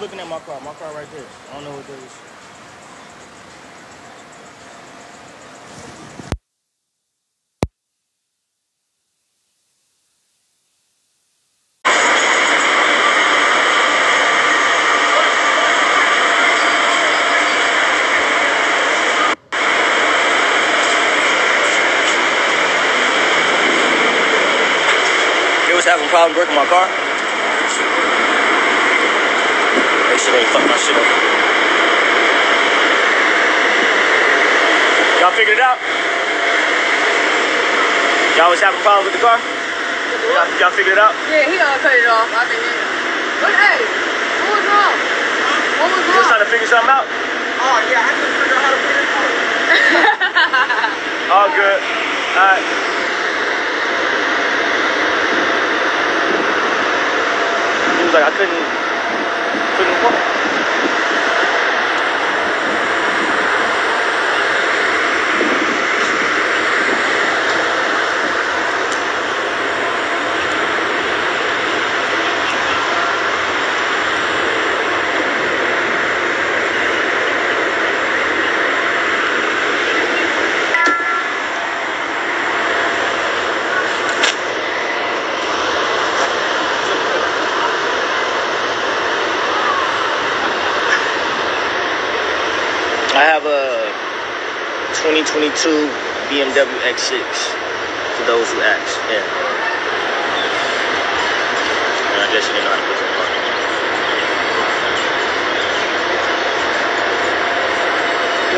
Looking at my car. My car right there. I don't know what that is. Having problems working my car. Make sure they fuck my shit up. Y'all figured it out? Y'all was having problems with the car? Y'all, y'all figured it out? Yeah, he gonna cut it off. I think. But hey, what was wrong? What was You was wrong? trying to figure something out? Oh yeah, I couldn't figure out how to put it out. All good. All right. He was like, I couldn't, couldn't walk. I have a 2022 BMW X6 for those who ask. Yeah. And I guess you know how to put that on.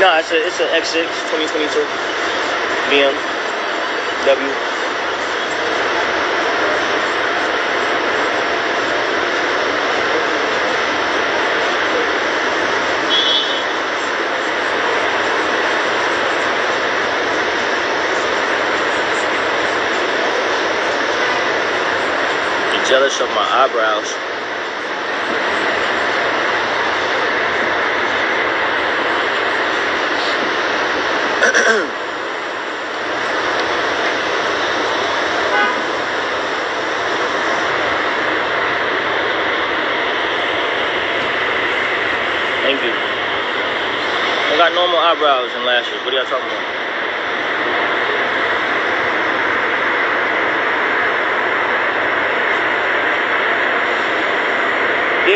No, it's a it's a X6 2022 BMW. Jealous of my eyebrows. Thank you. I got normal eyebrows and lashes. What are y'all talking about?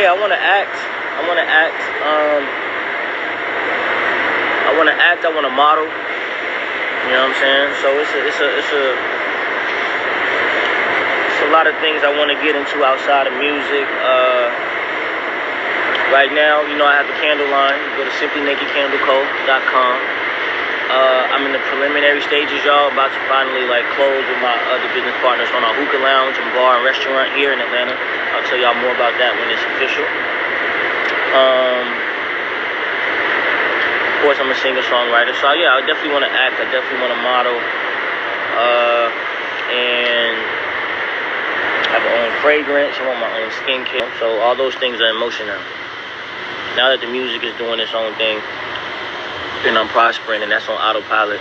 Yeah, I want to act. I want to act. Um, I want to act. I want to model. You know what I'm saying? So it's a, it's a, it's a, it's a lot of things I want to get into outside of music. Uh, right now, you know, I have a candle line. Go to simplynakedcandleco.com. Uh, I'm in the preliminary stages, y'all. About to finally like close with my other business partners on our hookah lounge and bar and restaurant here in Atlanta. I'll tell y'all more about that when it's official. Um, of course, I'm a singer-songwriter, so yeah, I definitely want to act. I definitely want to model, uh, and have my own fragrance. I want my own skincare. So all those things are in motion now. Now that the music is doing its own thing, and I'm prospering, and that's on autopilot.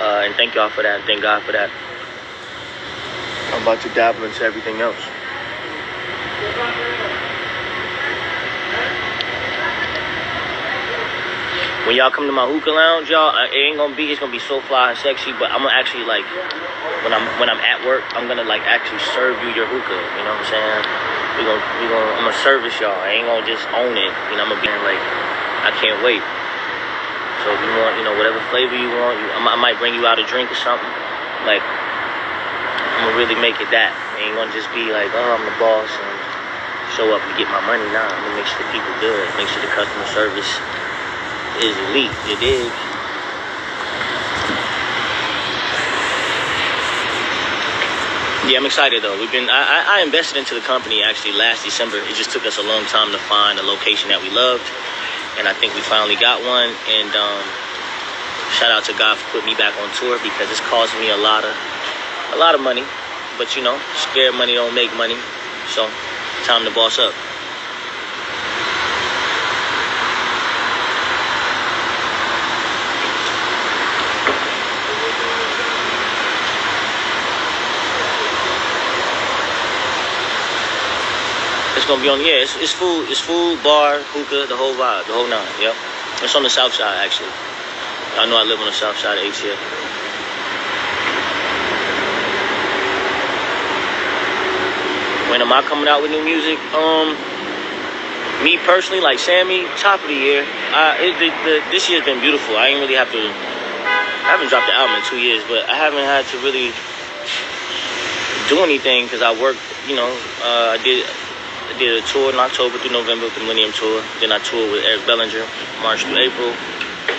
Uh, and thank y'all for that. Thank God for that. I'm about to dabble into everything else. When y'all come to my hookah lounge, y'all, it ain't gonna be. It's gonna be so fly and sexy, but I'm gonna actually like when I'm when I'm at work, I'm gonna like actually serve you your hookah. You know what I'm saying? We gonna we gonna I'm gonna service y'all. I ain't gonna just own it. You know, I'm gonna be like, I can't wait. So if you want, you know, whatever flavor you want, you, I, might- I might bring you out a drink or something. Like, I'm gonna really make it that. I ain't gonna just be like, oh, I'm the boss and show up and get my money. Nah, I'm gonna make sure the people good. Make sure the customer service is elite. You dig? Yeah, I'm excited though. We've been I I invested into the company actually last December. It just took us a long time to find a location that we loved, and I think we finally got one. And um, shout out to God for putting me back on tour because it's costing me a lot of a lot of money. But you know, scared money don't make money, so time to boss up. It's gonna be on. Yeah, it's, it's food. It's food, bar, hookah, the whole vibe, the whole nine. Yep. It's on the south side actually. I know I live on the south side of ATL. When am I coming out with new music? Um, me personally, like Sammie, top of the year. Uh, it, the, the, this year's been beautiful. I ain't really have to. I haven't dropped the album in two years, but I haven't had to really do anything because I worked. You know, uh, I did. Did a tour in October through November with the Millennium Tour. Then I toured with Eric Bellinger, March through April,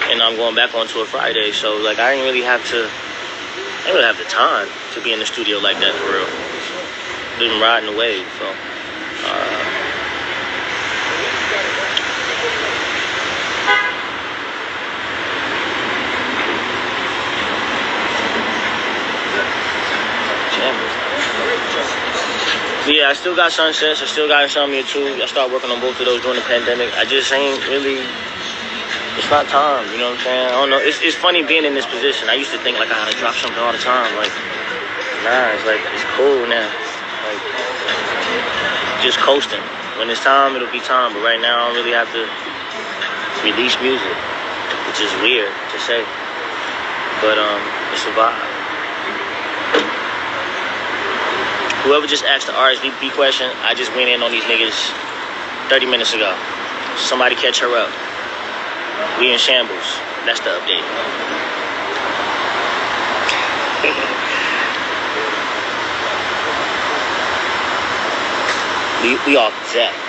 and I'm going back on tour Friday. So like, I didn't really have to. I didn't really have the time to be in the studio like that for real. Been riding the wave, so. Uh, Yeah, I still got Sunsets. I still got Insomnia too. I started working on both of those during the pandemic. I just ain't really. It's not time, you know what I'm saying? I don't know. It's, it's funny being in this position. I used to think like I had to drop something all the time. Like, nah, it's like it's cool now. Like, just coasting. When it's time, it'll be time. But right now, I don't really have to release music, which is weird to say. But um, it's a vibe. Whoever just asked the RSVP question, I just went in on these niggas 30 minutes ago. Somebody catch her up. We in shambles. That's the update. we, we all set.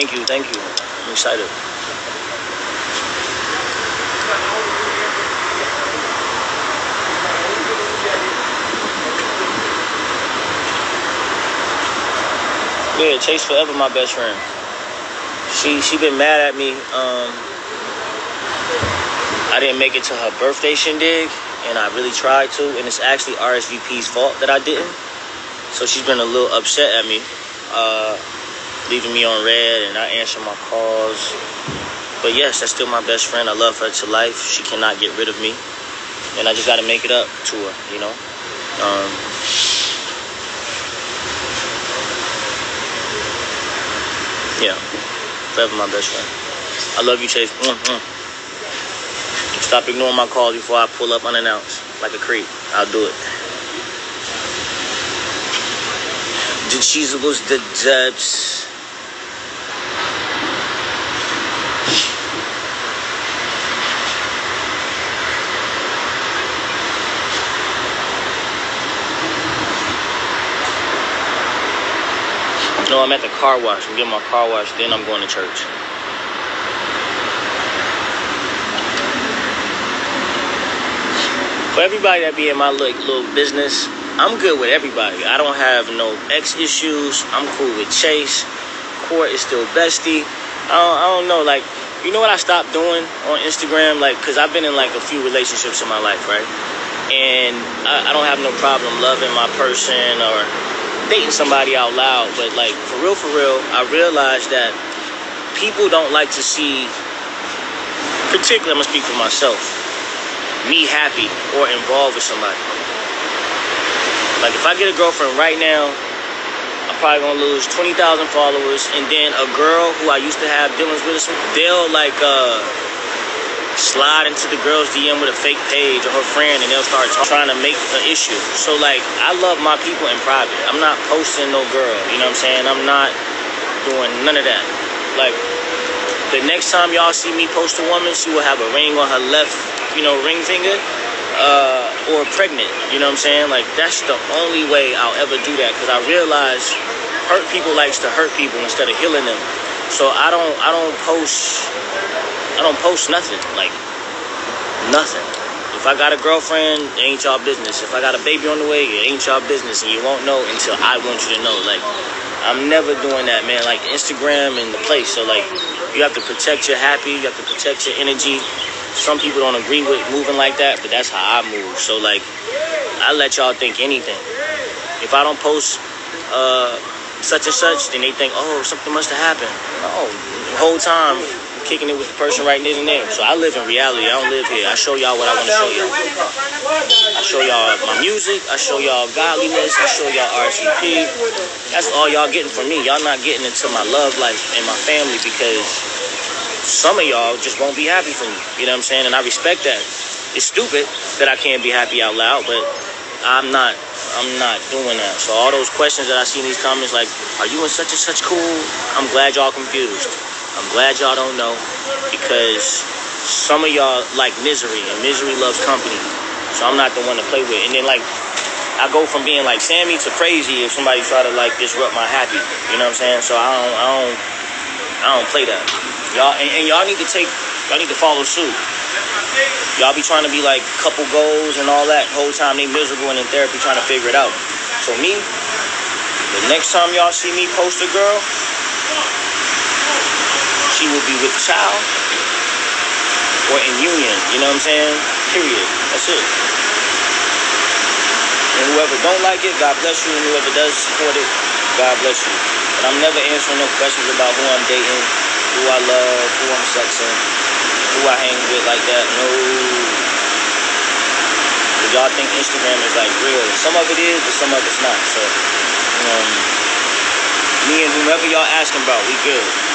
Thank you, thank you. I'm excited. Yeah, Chase forever my best friend. She she been mad at me. Um, I didn't make it to her birthday shindig, and I really tried to, and it's actually RSVP's fault that I didn't. So she's been a little upset at me, uh, leaving me on read and not answering my calls. But yes, that's still my best friend. I love her to life. She cannot get rid of me, and I just got to make it up to her, you know. Um, yeah, forever my best friend. I love you, Chase. Mm-hmm. Stop ignoring my calls before I pull up unannounced like a creep. I'll do it. The cheesables, the dubs. No, I'm at the car wash. I'm getting my car wash, then I'm going to church. For everybody that be in my like, little business, I'm good with everybody. I don't have no ex issues. I'm cool with Chase. Court is still bestie. I don't, I don't know, like, you know what I stopped doing on Instagram? Like, because I've been in like a few relationships in my life, right? And I, I don't have no problem loving my person or dating somebody out loud, but like for real, for real, I realized that people don't like to see, particularly, I'm gonna speak for myself, me happy or involved with somebody. Like if I get a girlfriend right now, I'm probably gonna lose 20,000 followers, and then a girl who I used to have dealings with, they'll like uh slide into the girl's DM with a fake page or her friend and they'll start trying to make an issue. So like I love my people in private. I'm not posting no girl, you know what I'm saying? I'm not doing none of that. Like the next time y'all see me post a woman, she will have a ring on her left, you know, ring finger. Uh, or pregnant, you know what I'm saying? Like that's the only way I'll ever do that because I realize hurt people likes to hurt people instead of healing them. So I don't I don't post I don't post nothing. Like nothing. If I got a girlfriend, it ain't y'all business. If I got a baby on the way, it ain't y'all business, and you won't know until I want you to know. Like I'm never doing that, man. Like Instagram and the place. So like you have to protect your happy. You have to protect your energy. Some people don't agree with moving like that, but that's how I move. So like I let y'all think anything. If I don't post uh, such and such, then they think, oh, something must have happened. No, the whole time I'm kicking it with the person right near the there. So I live in reality. I don't live here. I show y'all what I want to show y'all. I show y'all my music. I show y'all godliness. I show y'all RTP. That's all y'all getting from me. Y'all not getting into my love life and my family because some of y'all just won't be happy for me. You know what I'm saying? And I respect that. It's stupid that I can't be happy out loud, but I'm not I'm not doing that. So all those questions that I see in these comments, like, are you in such and such cool? I'm glad y'all confused. I'm glad y'all don't know because some of y'all like misery and misery loves company. So I'm not the one to play with. And then like I go from being like Sammie to crazy if somebody try to like disrupt my happy. You know what I'm saying? So I don't I don't I don't play that. Y'all and, and y'all need to take y'all need to follow suit. Y'all be trying to be like couple goals and all that. whole time they miserable and in therapy trying to figure it out. So me, the next time y'all see me post a girl, she will be with child or in union. You know what I'm saying? Period. That's it. And whoever don't like it, God bless you. And whoever does support it, God bless you. But I'm never answering no questions about who I'm dating, who I love, who I'm sexing who I hang with like that. No. Y'all think Instagram is like real. Some of it is, but some of it's not. So, um, me and whomever y'all asking about, we good.